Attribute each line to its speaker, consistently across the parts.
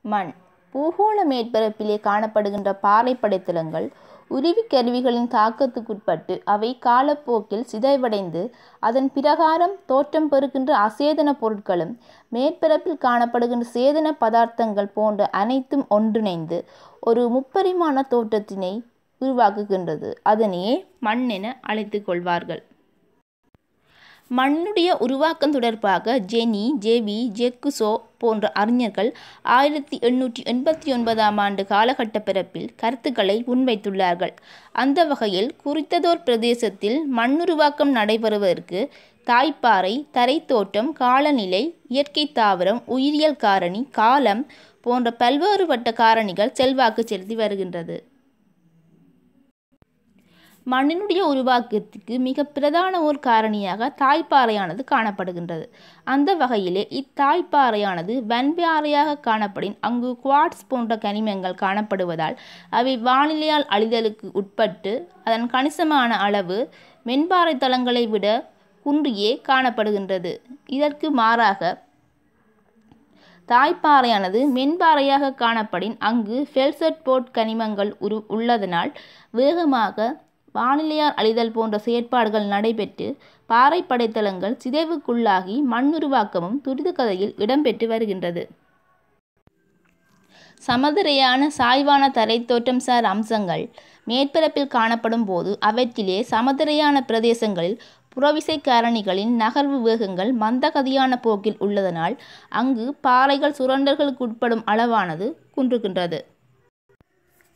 Speaker 1: மண். பூகோள மேற்பரப்பிலே காணப்படுகின்ற பாறை படைத்தளங்கள் உருவிக் கருவிகளின் தாக்கத்துக்குட்பட்டு அவை காலப்போக்கில் சிதைவடைந்து அதன் பிரகாரம் தோற்றம் பெறுகின்ற அசேதன பொருட்களும் மேற்பரப்பில் காணப்படுகின்ற சேதன பதார்த்தங்கள் போன்ற அனைத்தும் ஒன்றிணைந்து ஒரு முப்பரிமாண தோற்றத்தினை உருவாக்குகின்றது. அதனையே மண் என அழைத்து கொள்வார்கள். மண்ணுடைய உருவாக்கம் தொடர்பாக ஜெனி ஜெவி ஜெக்குசோ போன்ற அறிஞர்கள் ஆயிரத்தி எண்ணூற்றி எண்பத்தி ஒன்பதாம் ஆண்டு காலகட்ட பிறப்பில் கருத்துக்களை முன்வைத்துள்ளார்கள். அந்த வகையில் குறித்ததோர் பிரதேசத்தில் மண்ணுருவாக்கம் நடைபெறுவதற்கு தாய்ப்பாறை தரைத்தோட்டம் காலநிலை இயற்கை தாவரம் உயிரியல் காரணி காலம் போன்ற பல்வேறுபட்ட காரணிகள் செல்வாக்கு செலுத்தி வருகின்றது. மண்ணினுடைய உருவாக்கத்துக்கு மிக பிரதான ஒரு காரணியாக தாய்ப்பாறையானது காணப்படுகின்றது. அந்த வகையிலே இத்தாய்ப்பாறையானது வன்பாறையாக காணப்படின் அங்கு குவாட்ஸ் போன்ற கனிமங்கள் காணப்படுவதால் அவை வானிலையால் அழிதலுக்கு உட்பட்டு அதன் கணிசமான அளவு மென்பாறை தளங்களை விட குன்றியே காணப்படுகின்றது. இதற்கு மாறாக தாய்ப்பாறையானது மென்பாறையாக காணப்படின் அங்கு ஃபெல்சட் போட் கனிமங்கள் உரு உள்ளதனால் வேகமாக வானிலையால் அழிதல் போன்ற செயற்பாடுகள் நடைபெற்று பாறை படைத்தளங்கள் சிதைவுக்குள்ளாகி மண்ணுருவாக்கமும் துரித கதையில் இடம்பெற்று வருகின்றது. சமதுரையான சாய்வான தரைத்தோற்றம் சார் அம்சங்கள் மேற்பரப்பில் காணப்படும் போது அவற்றிலே சமதுரையான பிரதேசங்களில் புறவிசை காரணிகளின் நகர்வு வேகங்கள் மந்தகதியான போக்கில் உள்ளதனால் அங்கு பாறைகள் சுரண்டல்களுக்கு உட்படும் அளவானது குன்றுகின்றது.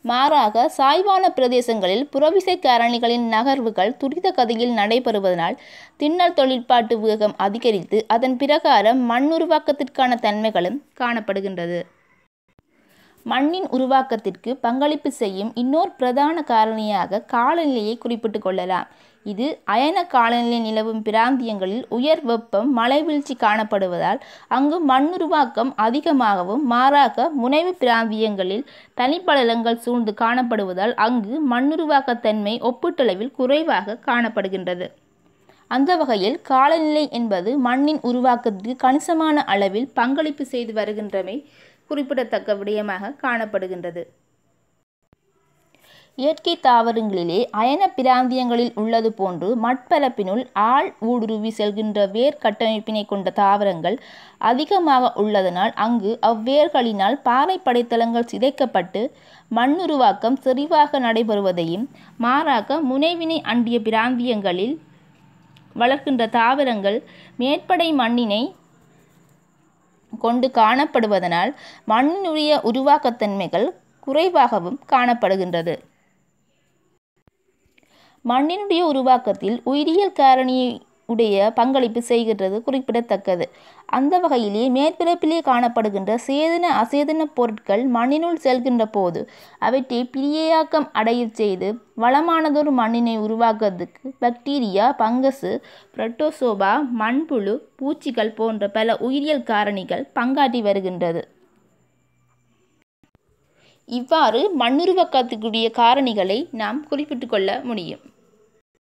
Speaker 1: மாறாக சாய்வான பிரதேசங்களில் புறவிசை காரணிகளின் நகர்வுகள் துரித கதியில் நடைபெறுவதனால் திண்ணல் தொழிற்பாட்டு வேகம் அதிகரித்து அதன் பிரகாரம் மண் உருவாக்கத்திற்கான தன்மைகளும் காணப்படுகின்றது. மண்ணின் உருவாக்கத்திற்கு பங்களிப்பு செய்யும் இன்னொரு பிரதான காரணியாக காலநிலையை குறிப்பிட்டு கொள்ளலாம். இது அயன காலநிலை நிலவும் பிராந்தியங்களில் உயர் வெப்பம் மலைவீழ்ச்சி காணப்படுவதால் அங்கு மண்ணுருவாக்கம் அதிகமாகவும் மாறாக முனைவு பிராந்தியங்களில் தனிப்படலங்கள் சூழ்ந்து காணப்படுவதால் அங்கு மண்ணுருவாக்கத்தன்மை ஒப்பீட்டளவில் குறைவாக காணப்படுகின்றது. அந்த வகையில் காலநிலை என்பது மண்ணின் உருவாக்கத்திற்கு கணிசமான அளவில் பங்களிப்பு செய்து வருகின்றமை குறிப்பிடத்தக்க விடயமாக காணப்படுகின்றது. இயற்கை தாவரங்களிலே அயன பிராந்தியங்களில் உள்ளது போன்று மட்பரப்பினுள் ஆள் ஊடுருவி செல்கின்ற வேர் கட்டமைப்பினை கொண்ட தாவரங்கள் அதிகமாக உள்ளதனால் அங்கு அவ்வேர்களினால் பாறை படைத்தளங்கள் சிதைக்கப்பட்டு மண்ணுருவாக்கம் செறிவாக நடைபெறுவதையும் மாறாக முனைவினை அண்டிய பிராந்தியங்களில் வளர்க்கின்ற தாவரங்கள் மேற்படை மண்ணினை கொண்டு காணப்படுவதனால் மண்ணினுடைய உருவாக்கத்தன்மைகள் குறைவாகவும் காணப்படுகின்றது. மண்ணினுடைய உருவாக்கத்தில் உயிரியல் காரணியை உடைய பங்களிப்பு செய்கின்றது குறிப்பிடத்தக்கது. அந்த வகையிலே மேற்பிறப்பிலே காணப்படுகின்ற சேதன அசேதன பொருட்கள் மண்ணினுள் செல்கின்ற போது அவற்றை பிரியயாக்கம் அடைய செய்து வளமானதொரு மண்ணினை உருவாக்குவதற்கு பாக்டீரியா பங்கசு புரட்டோசோபா மண்புழு பூச்சிகள் போன்ற பல உயிரியல் காரணிகள் பங்காற்றி வருகின்றது. இவ்வாறு மண்ணுருவாக்கத்துக்குரிய காரணிகளை நாம் குறிப்பிட்டு கொள்ள முடியும்.